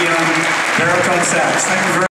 Young, baritone sax. Thank you very